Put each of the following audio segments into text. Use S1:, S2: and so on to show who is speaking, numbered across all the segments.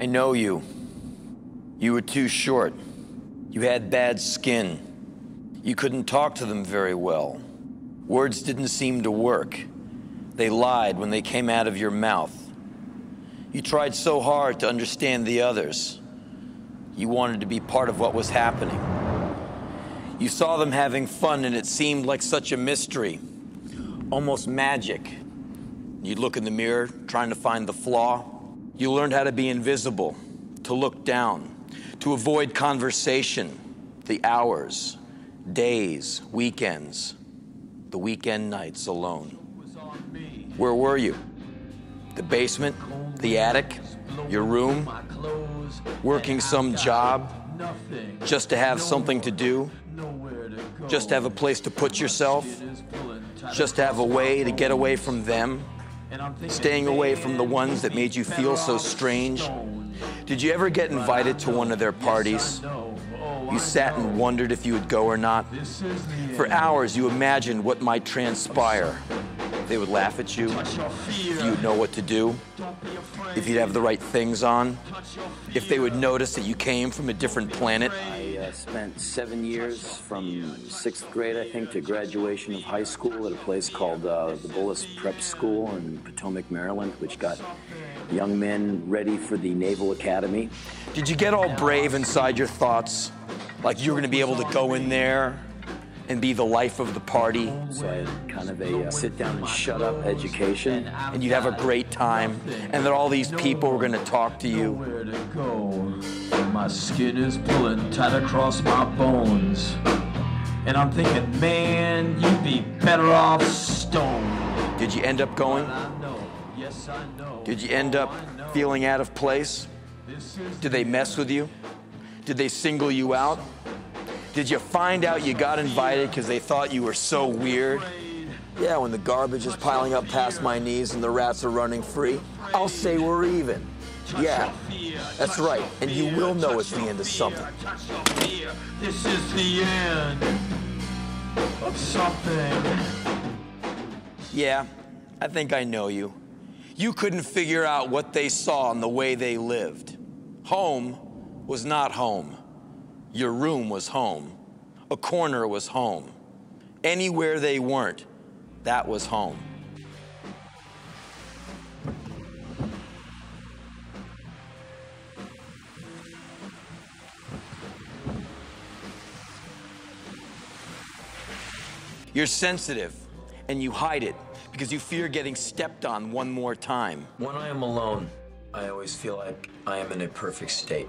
S1: I know you. You were too short. You had bad skin. You couldn't talk to them very well. Words didn't seem to work. They lied when they came out of your mouth. You tried so hard to understand the others. You wanted to be part of what was happening. You saw them having fun, and it seemed like such a mystery, almost magic. You'd look in the mirror, trying to find the flaw. You learned how to be invisible, to look down, to avoid conversation, the hours, days, weekends, the weekend nights alone. Where were you? The basement? The attic? Your room? Working some job? Just to have something to do? Just to have a place to put yourself? Just to have a way to get away from them? Staying away from the ones that made you feel so strange? Did you ever get invited to one of their parties? You sat and wondered if you would go or not. For hours, you imagined what might transpire. They would laugh at you, if you'd know what to do, if you'd have the right things on, if they would notice that you came from a different planet.
S2: I uh, spent seven years from sixth grade, I think, to graduation of high school at a place called uh, the Bullis Prep School in Potomac, Maryland, which got young men ready for the Naval Academy.
S1: Did you get all brave inside your thoughts? Like you were going to be able to go in there and be the life of the party.
S2: So I had kind of a uh, sit down and shut up education.
S1: And you'd have a great time, and that all these people were going to talk to you.
S3: My skin is pulling tight across my bones. And I'm thinking, man, you'd be better off stoned.
S1: Did you end up going? Did you end up feeling out of place? Did they mess with you? Did they single you out? Did you find out you got invited because they thought you were so weird? Yeah, when the garbage is piling up past my knees and the rats are running free, I'll say we're even. Yeah, that's right. And you will know it's the end of something.
S3: This is the end of something.
S1: Yeah, I think I know you. You couldn't figure out what they saw in the way they lived. Home was not home. Your room was home. A corner was home. Anywhere they weren't, that was home. You're sensitive and you hide it because you fear getting stepped on one more time.
S2: When I am alone, I always feel like I am in a perfect state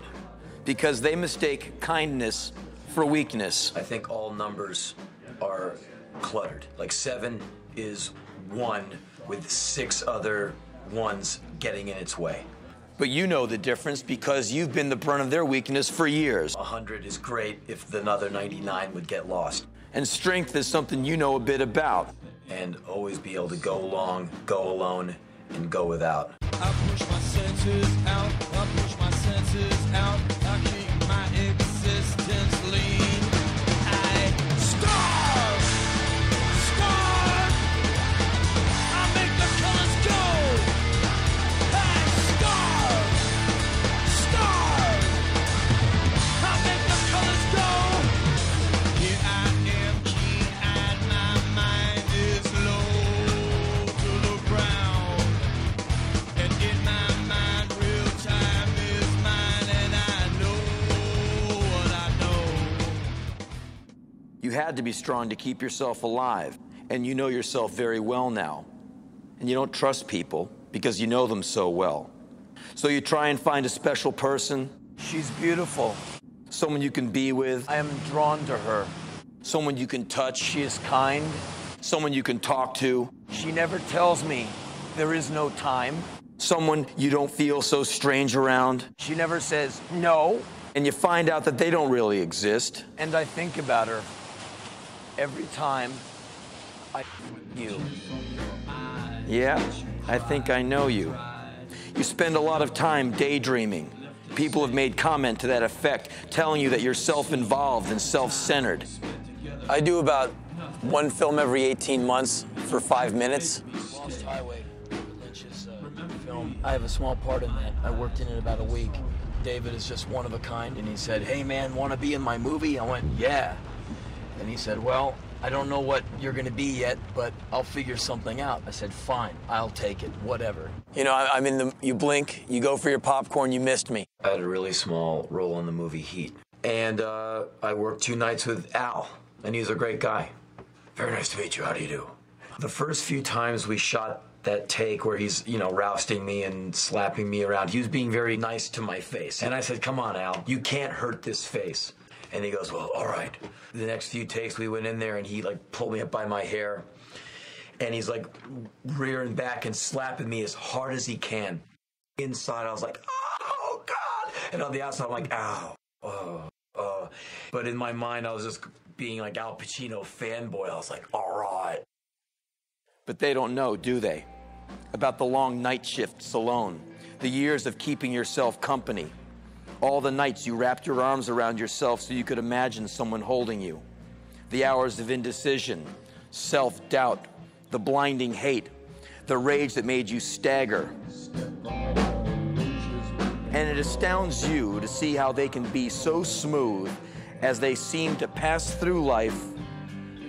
S1: because they mistake kindness for weakness.
S2: I think all numbers are cluttered. Like seven is one with six other ones getting in its way.
S1: But you know the difference because you've been the brunt of their weakness for years.
S2: A 100 is great if the other 99 would get lost.
S1: And strength is something you know a bit about.
S2: And always be able to go along, go alone, and go without.
S1: Had to be strong to keep yourself alive. And you know yourself very well now. And you don't trust people because you know them so well. So you try and find a special person. She's beautiful. Someone you can be with. I am drawn to her. Someone you can touch. She is kind. Someone you can talk to. She never tells me there is no time. Someone you don't feel so strange around. She never says no. And you find out that they don't really exist. And I think about her every time I you. Yeah, I think I know you. You spend a lot of time daydreaming. People have made comment to that effect, telling you that you're self-involved and self-centered. I do about one film every 18 months for five minutes.
S4: film. I have a small part in that. I worked in it about a week. David is just one of a kind, and he said, Hey man, want to be in my movie? I went, Yeah. And he said, Well, I don't know what you're going to be yet, but I'll figure something out. I said, Fine, I'll take it, whatever.
S1: You know, I, am in the, you blink, you go for your popcorn, you missed me. I had a really small role in the movie Heat. And uh, I worked two nights with Al, and he's a great guy. Very nice to meet you. How do you do? The first few times we shot that take where he's, you know, rousting me and slapping me around, he was being very nice to my face. And I said, Come on, Al, you can't hurt this face. And he goes, Well, all right. The next few takes, we went in there and he, like, pulled me up by my hair. And he's, like, rearing back and slapping me as hard as he can. Inside, I was like, Oh, God. And on the outside, I'm like, Ow. Oh, oh. But in my mind, I was just being like Al Pacino fanboy. I was like, All right. But they don't know, do they? About the long night shifts alone, the years of keeping yourself company, all the nights you wrapped your arms around yourself so you could imagine someone holding you, the hours of indecision, self doubt, the blinding hate, the rage that made you stagger. And it astounds you to see how they can be so smooth as they seem to pass through life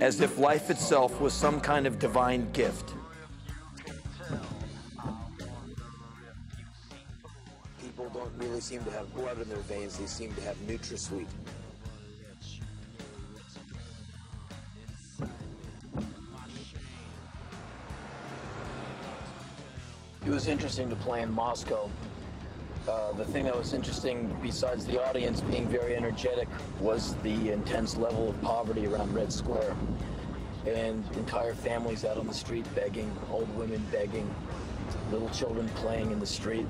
S1: as if life itself was some kind of divine gift. Don't really seem to have blood in their veins, they seem to have NutraSweet.
S4: It was interesting to play in Moscow uh, the thing that was interesting, besides the audience being very energetic, was the intense level of poverty around Red Square. And entire families out on the street begging, old women begging, little children playing in the street,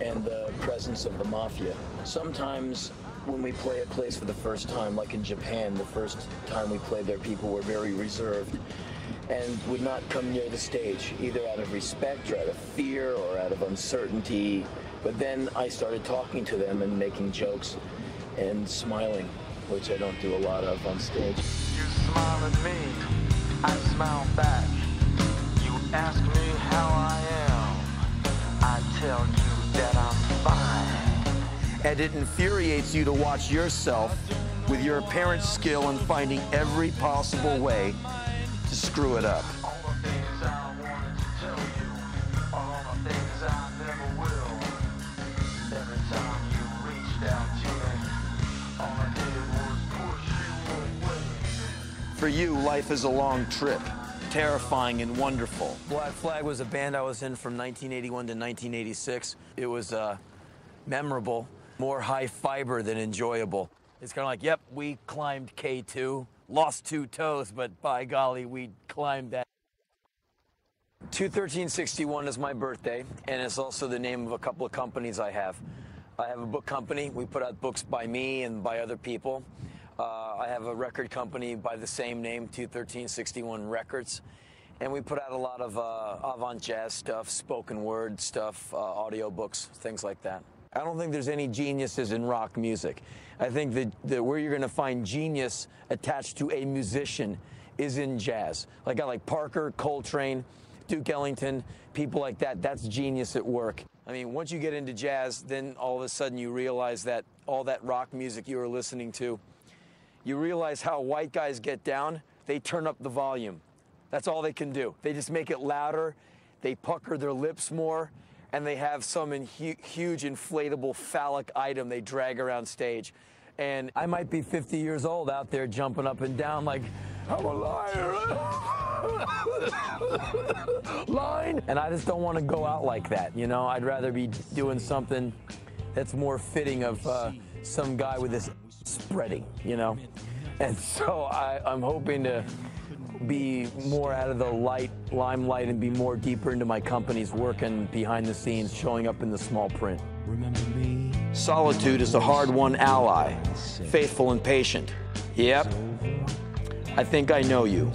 S4: and the presence of the mafia. Sometimes when we play a place for the first time, like in Japan, the first time we played there, people were very reserved and would not come near the stage, either out of respect or out of fear or out of uncertainty but then I started talking to them and making jokes and smiling, which I don't do a lot of on stage.
S5: You smile at me, I smile back. You ask me how I am, I tell you.
S1: And it infuriates you to watch yourself with your apparent skill in finding every possible way to screw it up. For you, life is a long trip, terrifying and wonderful. Black Flag was a band I was in from 1981 to 1986. It was uh, memorable, more high fiber than enjoyable. It's kind of like, yep, we climbed K2, lost two toes, but by golly, we climbed that. 21361 is my birthday, and it's also the name of a couple of companies I have. I have a book company. We put out books by me and by other people. Uh, I have a record company by the same name, 21361 Records. And we put out a lot of uh, avant jazz stuff, spoken word stuff, uh, audio books, things like that. I don't think there's any geniuses in rock music. I think that, that where you're going to find genius attached to a musician is in jazz. Like I like Parker, Coltrane, Duke Ellington, people like that. That's genius at work. I mean, once you get into jazz, then all of a sudden you realize that all that rock music you were listening to you realize how white guys get down, they turn up the volume. That's all they can do. They just make it louder, they pucker their lips more, and they have some hu- huge inflatable phallic item they drag around stage. And I might be 50 years old out there jumping up and down like, I'm a liar. Line. And I just don't want to go out like that, you know? I'd rather be doing something that's more fitting of uh, some guy with this spreading, you know? And so I, I'm hoping to be more out of the light limelight and be more deeper into my company's working behind the scenes, showing up in the small print. Remember me? Solitude is a hard won ally, faithful and patient. Yep. I think I know you.